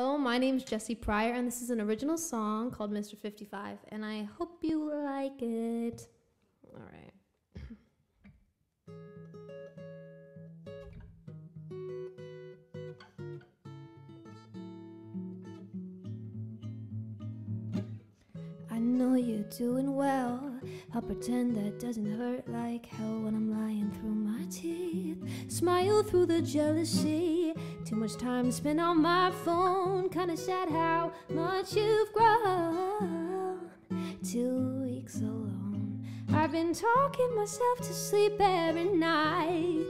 Hello, my name's Jesse Prior, and this is an original song called Mr. 55, and I hope you like it. All right. I know you're doing well. I'll pretend that doesn't hurt like hell when I'm lying through my teeth. Smile through the jealousy. Too much time spent on my phone. Kinda sad how much you've grown. Two weeks alone. I've been talking myself to sleep every night.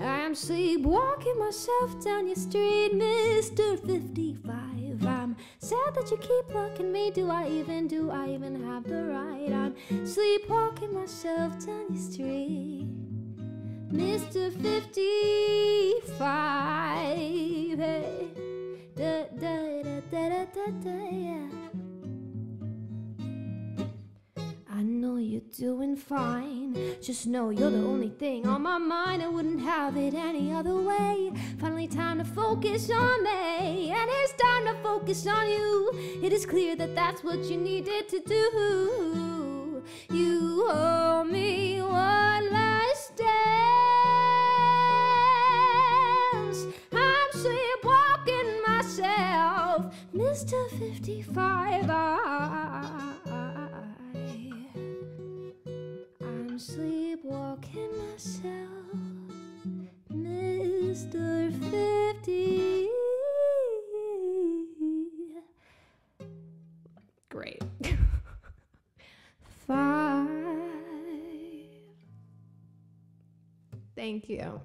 I'm sleepwalking myself down your street, Mr. 55. I'm sad that you keep looking me. Do I even, do I even have the right? I'm sleepwalking myself down your street, Mr. 55. Hey. Da, da, da, da, da, da, da, yeah. I know you're doing fine. Just know you're the only thing on my mind. I wouldn't have it any other way. Finally, time to focus on me. And it's time to focus on you. It is clear that that's what you needed to do. Mr. 55. I I'm sleepwalking myself, Mr. 50. Great. Five. Thank you.